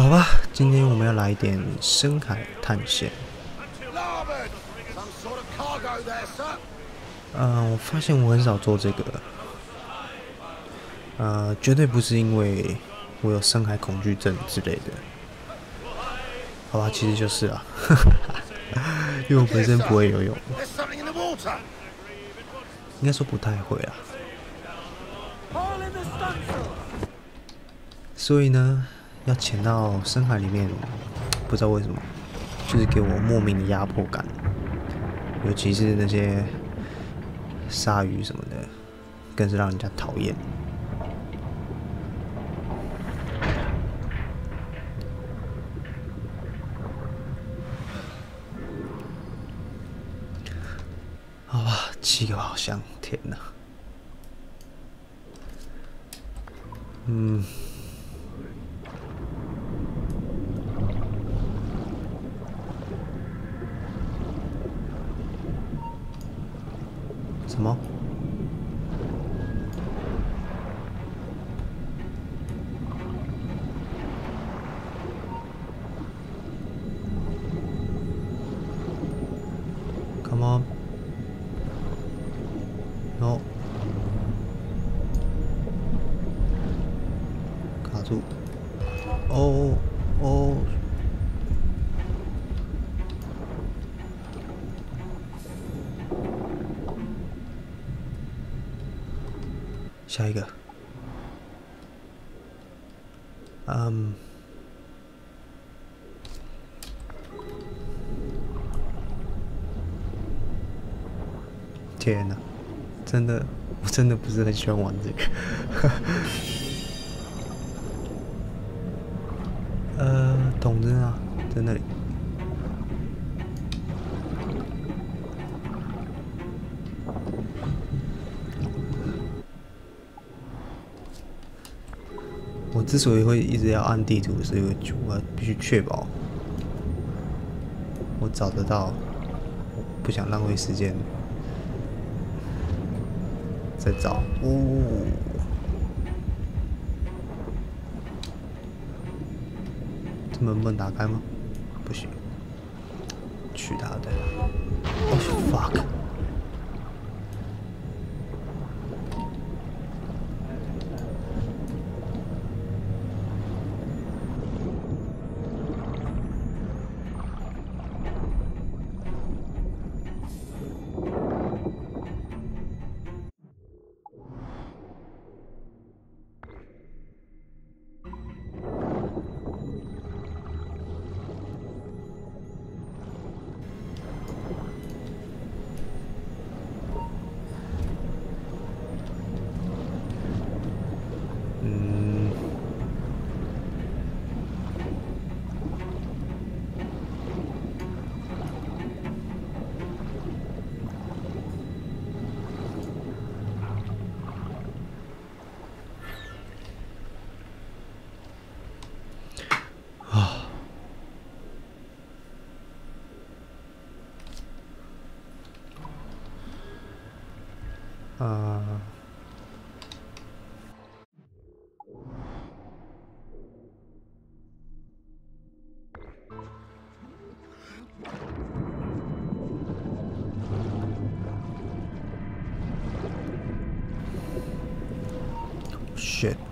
好吧今天我们要来一点深海探险。嗯我发现我很少做这个。呃绝对不是因为我有深海恐惧症之类的。好吧其实就是啊。因为我本身不会游泳。应该说不太会啊。所以呢要潜到深海里面，不知道为什么，就是给我莫名的压迫感，尤其是那些鲨鱼什么的，更是让人家讨厌。好吧，七个宝箱，天哪！嗯。什么？下一个。嗯。天哪，真的，我真的不是很喜欢玩这个。呃，桶子啊，在那里。之所以会一直要按地图，是因为我必须确保我找得到，不想浪费时间再找。哦，这门不能打开吗？不行，去他的！哦、fuck！啊。Shit. “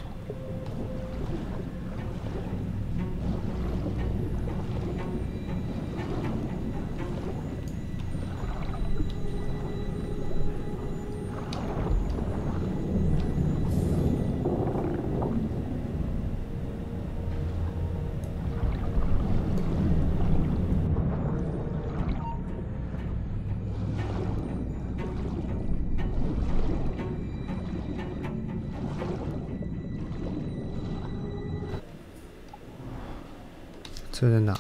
这在哪？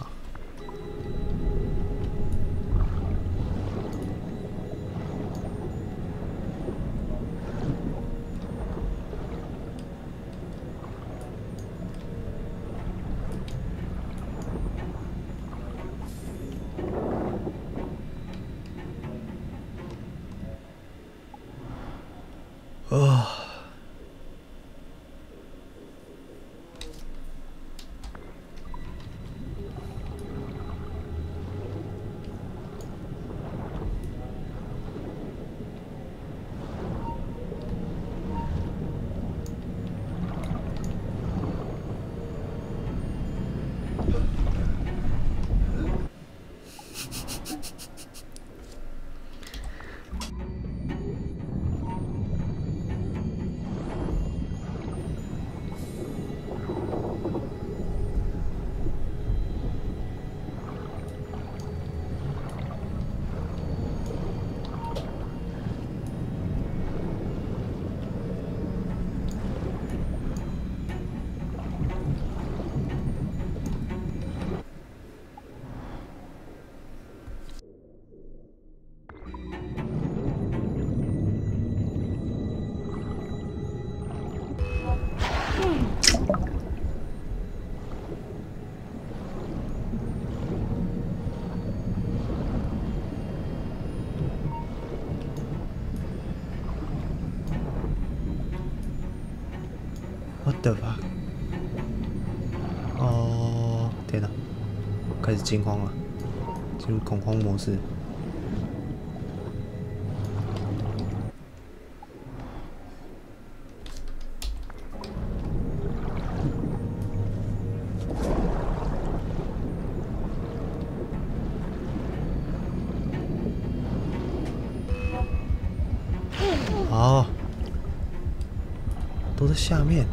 惊慌了，进入恐慌模式。哦，都在下面。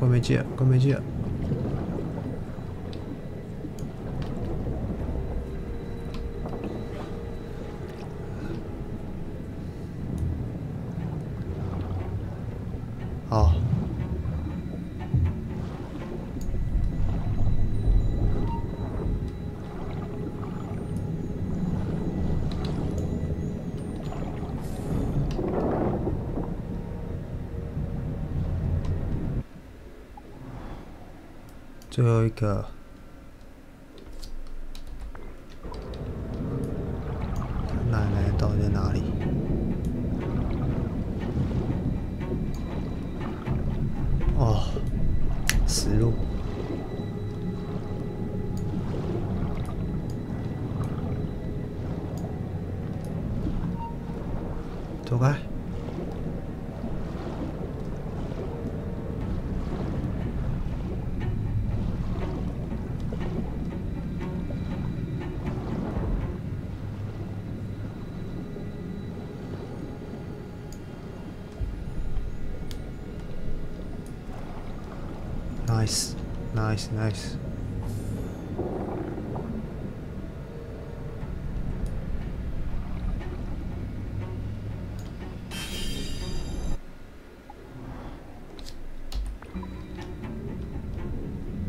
关煤气了，关煤气最后一个，奶奶到底在哪里？哦，死路！走开！Nice, nice,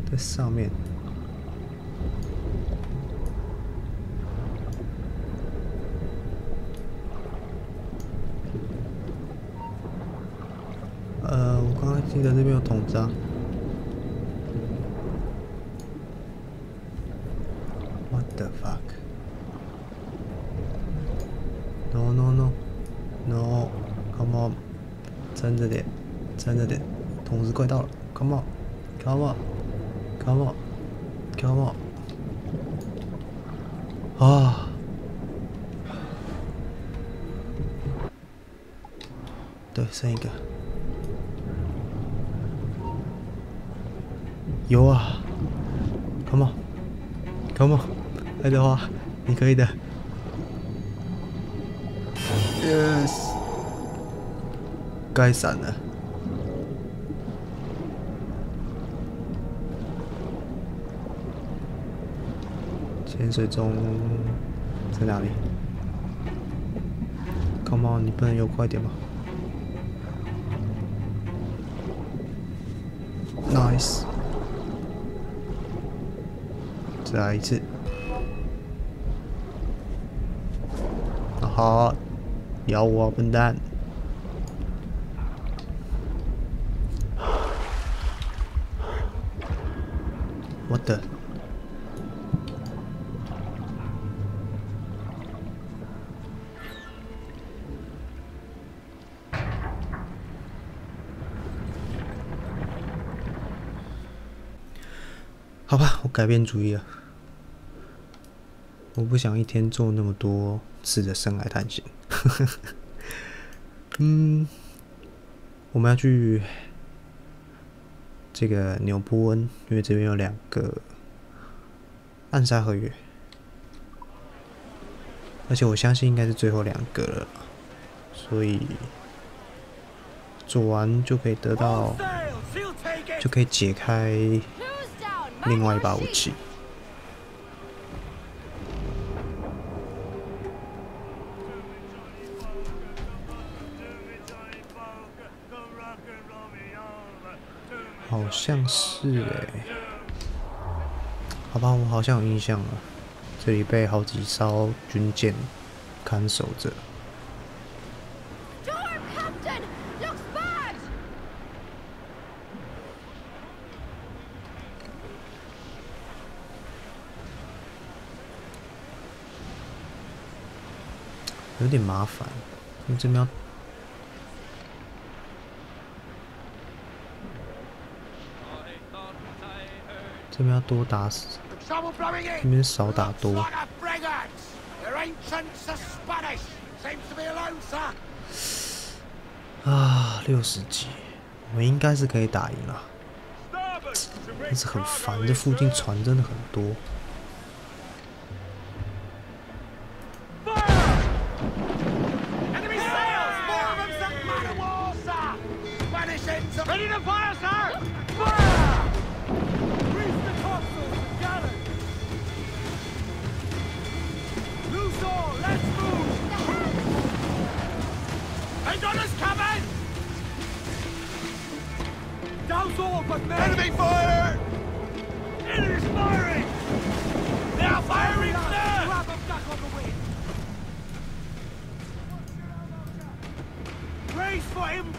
在上面。呃，我刚刚记得那边有桶子啊。The fuck? No no no no! Come on！撑着点，撑着点，桶子快到了！Come on! Come on! Come on! Come on! 啊！对，剩一个。有啊！Come on! Come on! 爱德华，你可以的。Yes，该闪了。潜水钟在哪里？Come on，你不能游快点吗？Nice，再来一次。好，咬我，笨蛋！我的，好吧，我改变主意了。我不想一天做那么多次的深海探险。嗯，我们要去这个纽波恩，因为这边有两个暗杀合约，而且我相信应该是最后两个了，所以做完就可以得到，就可以解开另外一把武器。好像是哎，好吧，我好像有印象了。这里被好几艘军舰看守着。有点麻烦，你这边要这边要多打死，这边少打多。啊，六十级，我们应该是可以打赢了，但是很烦，这附近船真的很多。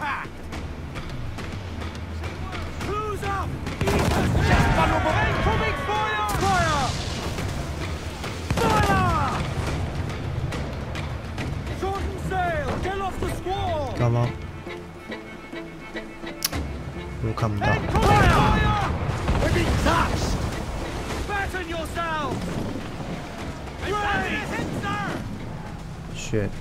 pack! Who's up? Vulnerable! Incoming fire! Fire! Fire! Shorten sail! Get off the squall! Come on. We'll come down. Fire! We're touched! Batten yourself! Shit.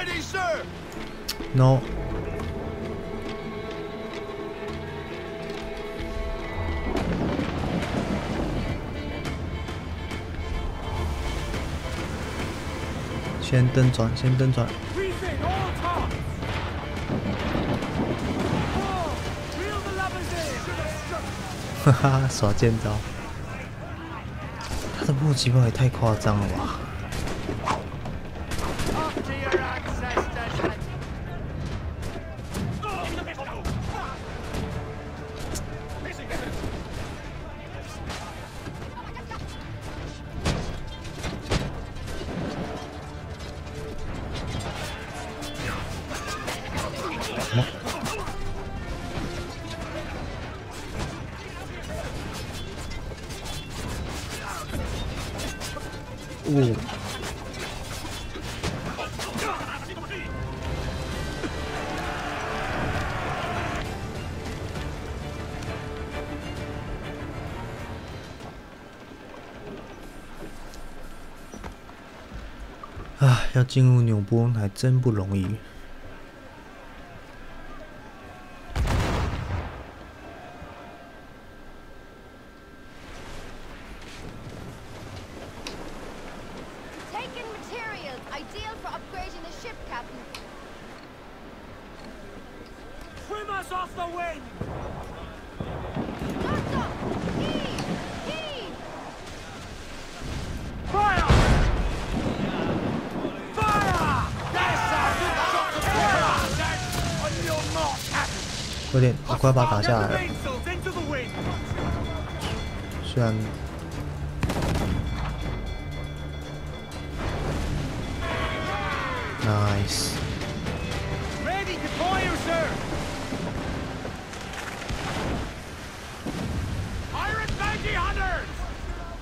Ready, sir! No. 先登船，先登船。哈哈，耍剑招。他的迫击炮也太夸张了吧！啊，要进入纽波还真不容易。有点，我快把它打下来了。虽然，nice。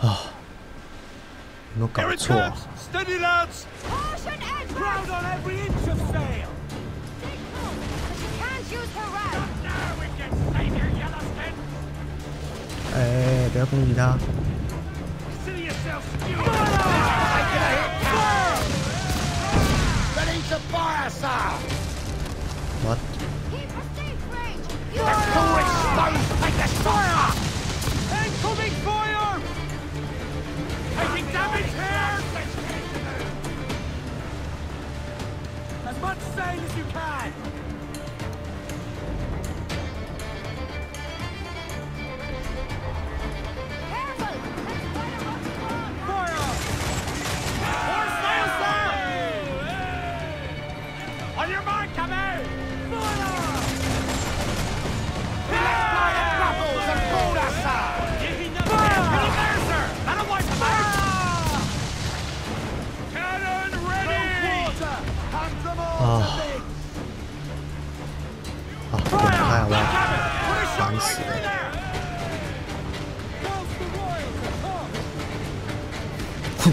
啊，有没有搞错？哎， 에 내가 공이다 What? Let's go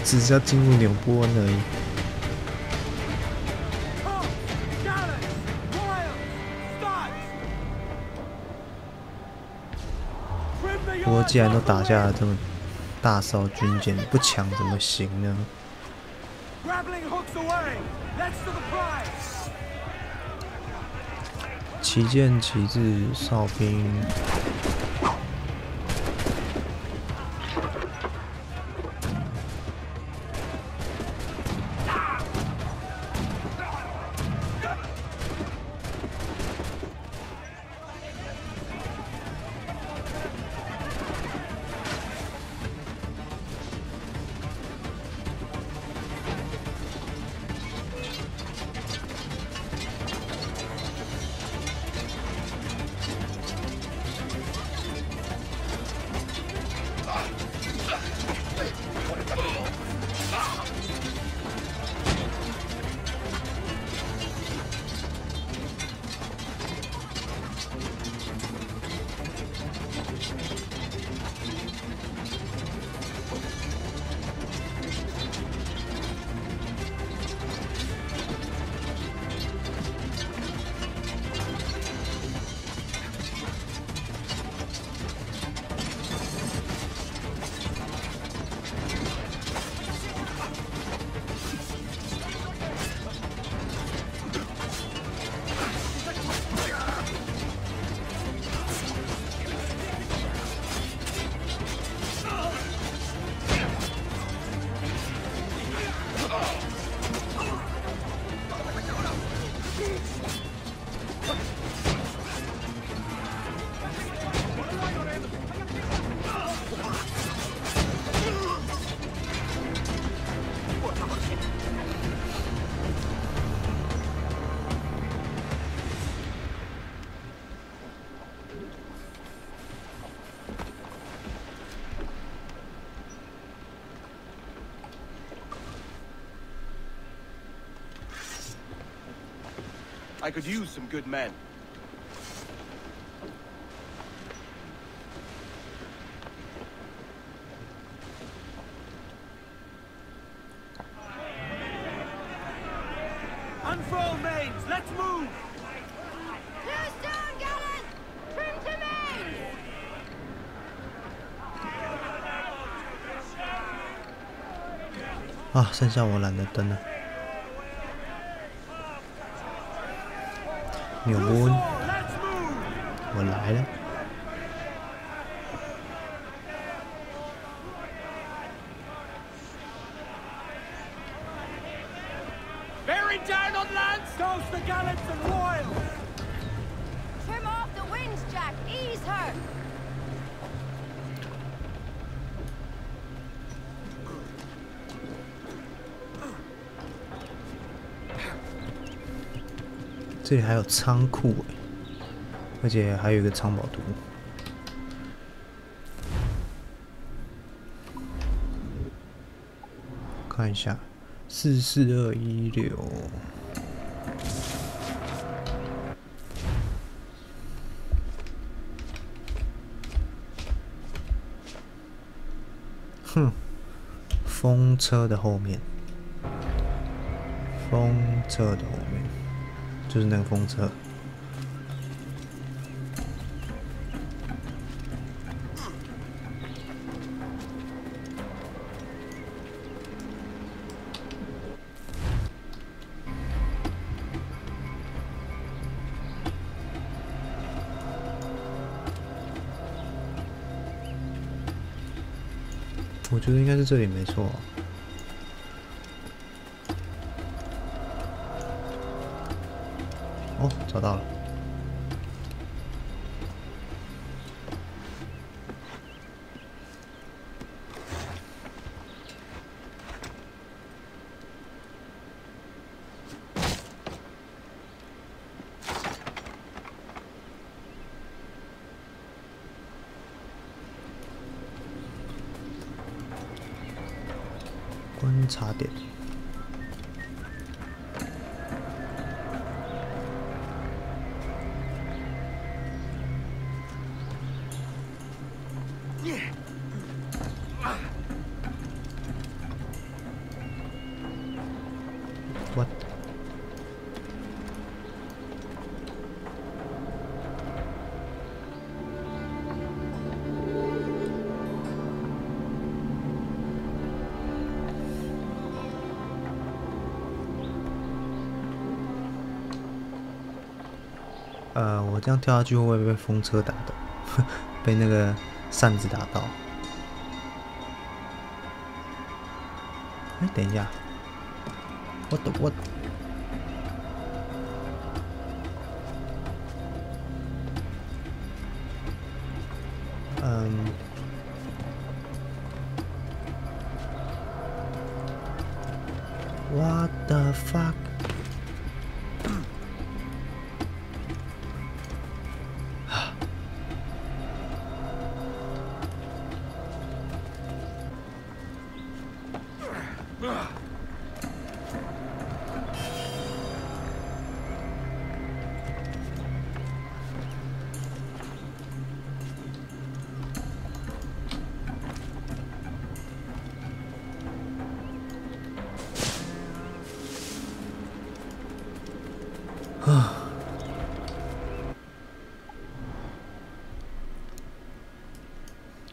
只需要进入两波而已。不过既然都打下了这么大艘军舰，不抢怎么行呢？旗舰旗帜哨兵。could use some good men. Unfurl mains! Let's move! Loose down, gallant. Trim to main. 啊，剩下我懒得登了。 纽波恩，这里还有仓库哎，而且还有一个藏宝图。看一下，四四二一六。哼，风车的后面，风车的后面。就是那个公厕我觉得应该是这里没错。找到了。观察点。这样跳下去会不会被风车打到？被那个扇子打到？哎，等一下，what the what？嗯，what the fuck？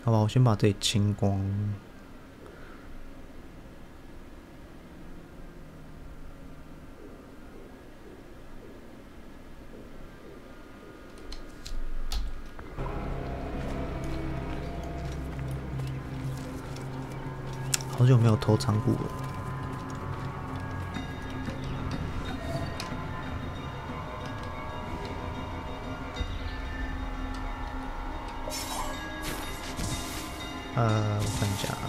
好吧，我先把这里清光。好久没有投仓库了。呃，我看一下啊。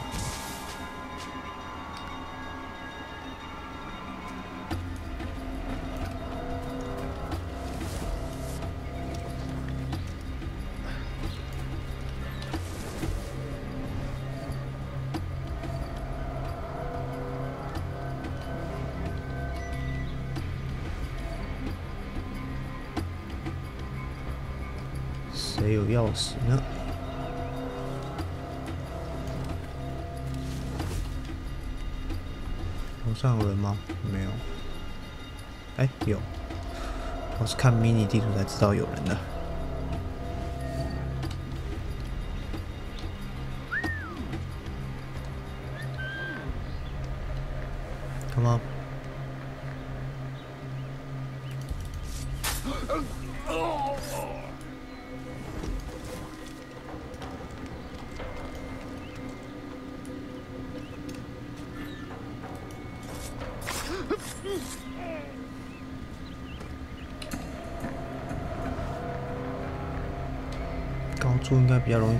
谁有钥匙呢？上有人吗？没有。哎、有。我是看 mini 地图才知道有人的。Come on。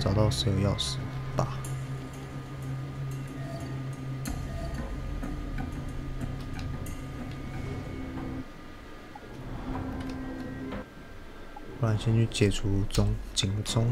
找到谁有钥匙打？不然先去解除中警钟。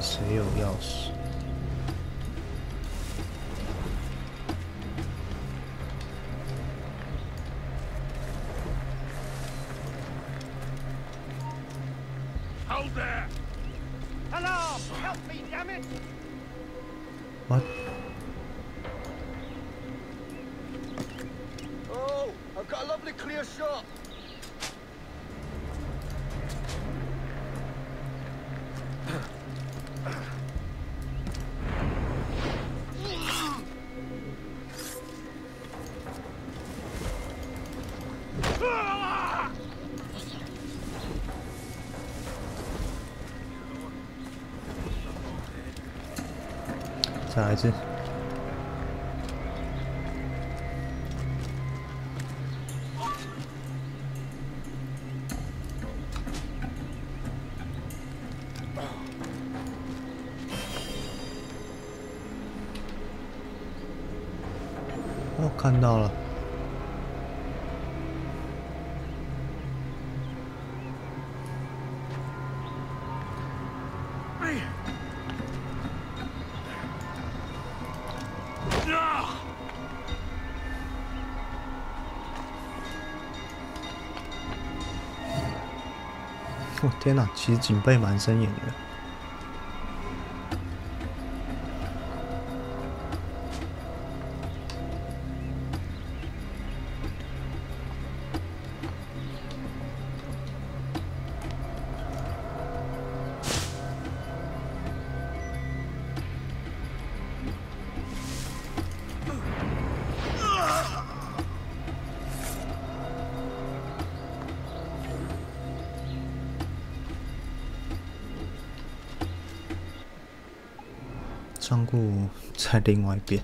谁有钥匙？再来一次。天哪，其实警备蛮森严的。仓库在另外一边。